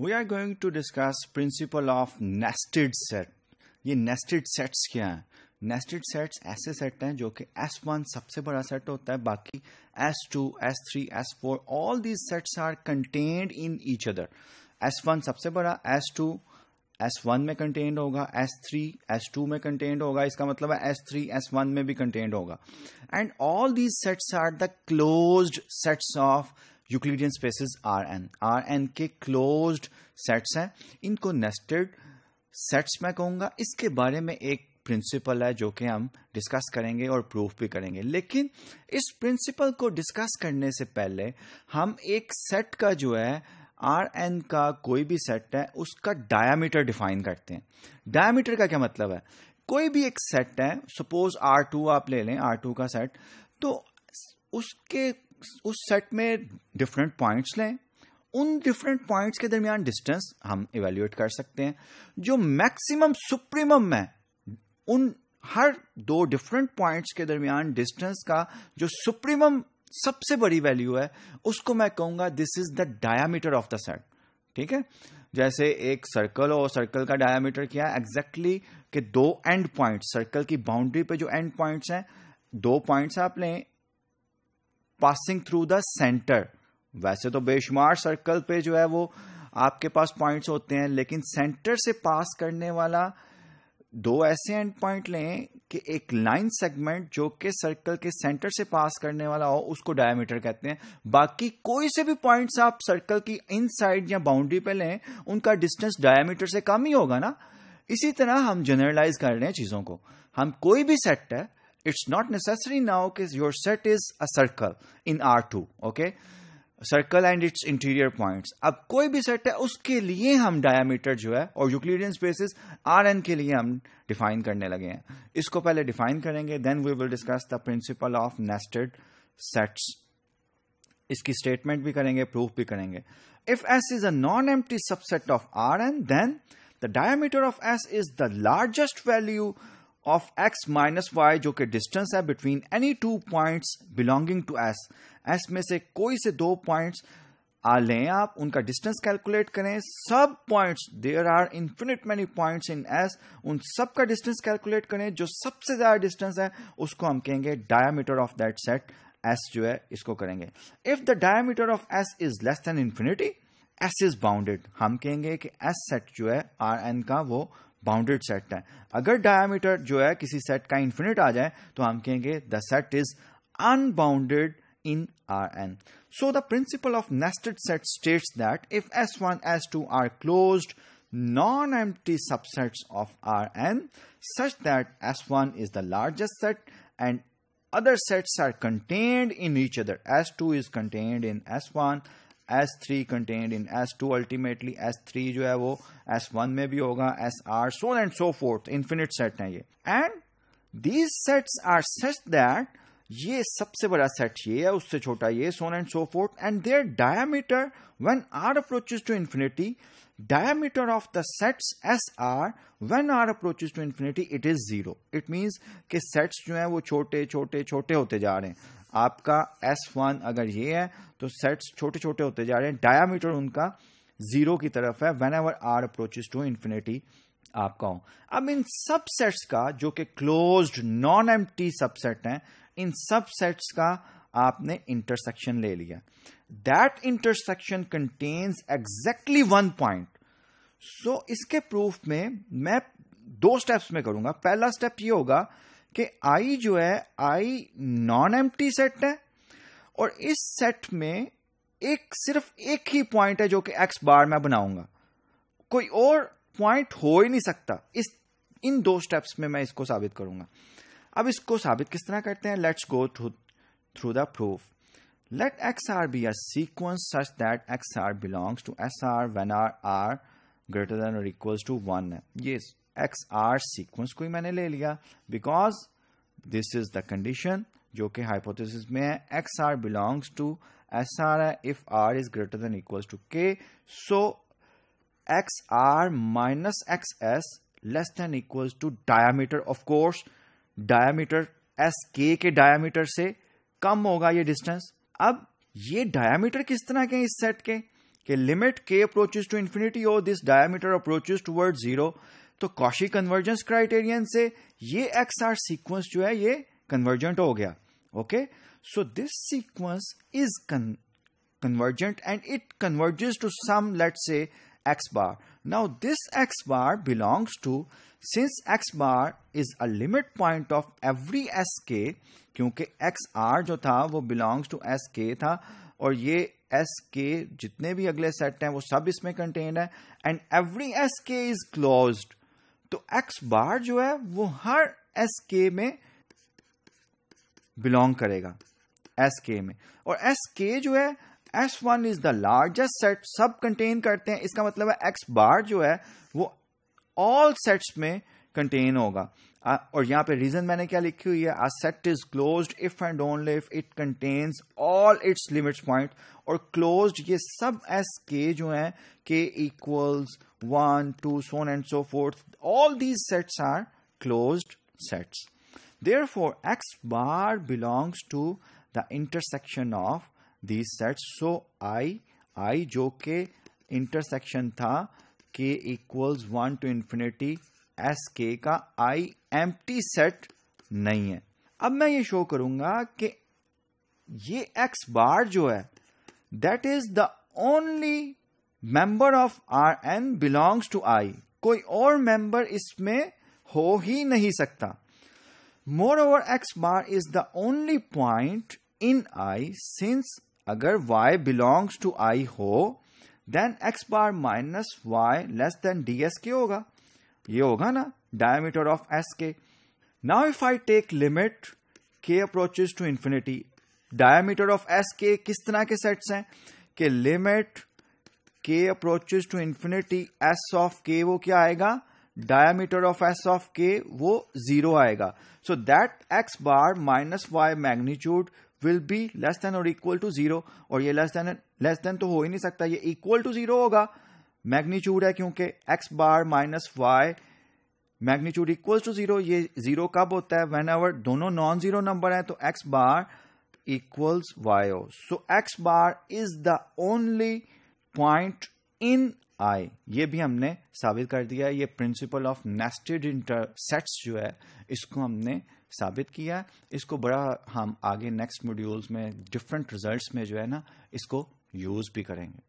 We are going to discuss principle of nested set ये nested sets क्या हैं? Nested sets ऐसे set हैं जो कि S1 सबसे बड़ा सेट होता है बाकी S2, S3, S4 all these sets are contained in each other S one सबसे बड़ा S2 S1 में कंटेन्ड होगा S3 S2 में कंटेन्ड होगा इसका मतलब है S3 S1 में भी कंटेन्ड होगा. And all these sets are the close sets of Euclidean spaces R N R N के क्लोज्ड सेट्स हैं। इनको नेस्टेड सेट्स मैं कहूँगा। इसके बारे में एक प्रिंसिपल है जो कि हम डिस्कस करेंगे और प्रूफ भी करेंगे। लेकिन इस प्रिंसिपल को डिस्कस करने से पहले हम एक सेट का जो है आर एन का कोई भी सेट है, उसका डायामीटर डिफाइन करते हैं। डायामीटर का क्या मतलब है? कोई भी एक सेट है सपोज़ आर टू आप ले लें आर टू का सेट तो उसके उस सेट में डिफरेंट पॉइंट्स लें। उन डिफरेंट पॉइंट्स के दरमियान डिस्टेंस हम इवेल्युएट कर सकते हैं, जो मैक्सिमम सुप्रीमम है। उन हर दो डिफरेंट पॉइंट्स के दरमियान डिस्टेंस का जो सुप्रीमम सबसे बड़ी वैल्यू है, उसको मैं कहूँगा this is the diameter of the set ठीक है? जैसे एक सर्कल और सर्कल का डायामीटर क्या है? एग्जैक्टली exactly कि दो एंड पॉइंट सर्कल की बाउंड्री पे जो एंड पॉइंट्स हैं, दो पॉइंट्स आप लें पासिंग थ्रू द सेंटर वैसे तो बेशुमार सर्कल पे जो है वो आपके पास पॉइंट्स होते हैं, लेकिन सेंटर से पास करने वाला दो ऐसे एंड पॉइंट लें कि एक लाइन सेगमेंट जो कि सर्कल के सेंटर से पास करने वाला हो, उसको डायमीटर कहते हैं। बाकी कोई से भी पॉइंट्स आप सर्कल की इन साइड या बाउंड्री पे लें, उनका डिस्टेंस डायमीटर से कम ही होगा ना। इसी तरह हम जनरलाइज कर रहे हैं चीज़ों को। हम कोई भी सेट है it's not necessary now because your set is a circle in R2, okay? Circle and its interior points अब कोई भी सेट है उसके लिए हम डायमीटर जो है और यूक्लिडियन स्पेसिस आर एन के लिए हम डिफाइन करने लगे हैं। इसको पहले डिफाइन करेंगे then we will discuss the principle of nested sets इसकी स्टेटमेंट भी करेंगे प्रूफ भी करेंगे। If S is a non empty subset of R N then the diameter of S is the largest value of X minus Y जो कि distance है between any two points belonging to S S में से कोई से दो points आ लें आप, उनका डिस्टेंस कैलकुलेट करें। सब points there are infinite many points in S उन सब का डिस्टेंस कैलकुलेट करें। जो सबसे ज़्यादा डिस्टेंस है, उसको हम कहेंगे diameter of that set S जो है, इसको करेंगे। If the diameter of S is less than infinity S is bounded हम कहेंगे कि एस सेट जो है आर एन का वो बाउंडेड सेट है। अगर डायमीटर जो है किसी सेट का इन्फिनिट आ जाए तो हम कहेंगे the set is unbounded in R N so the principle of nested set state that if S one S two are close non empty subset of R N such that S one is the largest set and other sets are contained in each other S two is contained in S one S three contained in S two ultimately S three जो है वो S one में भी होगा S R so and so forth infinite set है ये. And these sets are such that ये सबसे बड़ा सेट ये है, उससे छोटा ये so on and so forth and their diameter when R approaches to infinity diameter of the sets S R when R approaches to infinity it is zero it means कि sets जो है वो छोटे छोटे छोटे होते जा रहे हैं. आपका एस वन अगर ये है तो सेट्स छोटे छोटे होते जा रहे हैं। डायामीटर उनका ज़ीरो की तरफ़ है whenever R approaches to infinity आपका हो। अब इन सबसेट्स का, जो कि closed non empty subset है, इन सब सेट्स का आपने इंटरसेक्शन ले लिया। That intersection contains exactly one point so इसके प्रूफ में मैं दो स्टेप्स में करूँगा। पहला स्टेप ये होगा कि आई जो है आई नॉन एम्प्टी सेट है, और इस सेट में एक सिर्फ़ एक ही पॉइंट है जो कि एक्स बार मैं बनाऊँगा। कोई और पॉइंट हो ही नहीं सकता। इस, इन दो स्टेप्स में मैं इसको साबित करूँगा। अब इसको साबित किस तरह करते हैं? Let's go through through the proof let X R be sequence such that X R belongs to S R R R greater than और इक्वल्स टू वन है। ये एक्स आर सीक्वेंस को ही मैंने ले लिया because this is the condition जो कि hypothesis में है X R belongs to S R है if R is greater than equals to K so X R minus X S less than equals to diameter of course diameter S K K diameter से कम होगा ये distance अब ये diameter किस तरह के इस सेट के? लिमिट के अप्रोचेस टू इंफिनिटी हो this diameter approaches toward zero तो कॉशी कन्वर्जेंस क्राइटेरियन से ये एक्स आर सीक्वेंस जो है, ये कन्वर्जेंट हो गया okay so this sequence is convergent and it converges to some, let's say, x bar. Now this x bar belongs to, since x bar is a limit point of every sk क्योंकि X R जो था, वो belongs to S के था, और ये S के जितने भी अगले सेट हैं, वो सब इसमें कंटेन है and every S K is close तो एक्स बार जो है, वो हर एस के में बिलोंग करेगा। एस के में। और एस के जो है S one is the largest set सब कंटेन करते हैं। इसका मतलब है एक्स बार जो है, वो ऑल सेट्स में कंटेन होगा। और यहाँ पे रीजन मैंने क्या लिखी हुई है? A set is close if and only if it contains all its limits point और क्लोज ये सब एस के जो है K equals one two so on and so forth all these sets are close sets therefore X bar belongs to the intersection of these sets. So, i i जो के intersection था, k equals one to infinity S K का i empty set नहीं है. अब मैं ये show करूँगा कि ये x बार जो है that is the only member of R N belongs to I कोई और मेंबर इसमें हो ही नहीं सकता। Moreover X bar is the only point in I since अगर y बिलोंग्स टू i हो then x bar minus Y less than D S K होगा। ये होगा ना diameter of S K now if I take limit K approaches to infinity diameter of S के किस तरह के सेट्स हैं? कि limit K approaches to infinity S of K वो क्या आएगा? Diameter of S of K वो ज़ीरो आएगा। So that X bar minus Y magnitude will be less than और इक्वल टू ज़ीरो और ये लेस देन लेस देन तो हो ही नहीं सकता। ये इक्वल टू ज़ीरो होगा। मैग्नीट्यूड है क्योंकि X bar minus Y magnitude equal to zero ये ज़ीरो कब होता है? वेन एवर दोनों नॉन ज़ीरो नंबर है तो X bar equals Y so X bar is the only point in I ये भी हमने साबित कर दिया ये प्रिंसिपल ऑफ़ नेस्टेड इंटरसेट्स जो है, इसको हमने साबित किया इसको बड़ा हम आगे नेक्स्ट मॉड्यूल्स में डिफरेंट रिजल्ट्स में जो है ना, इसको यूज़ भी करेंगे।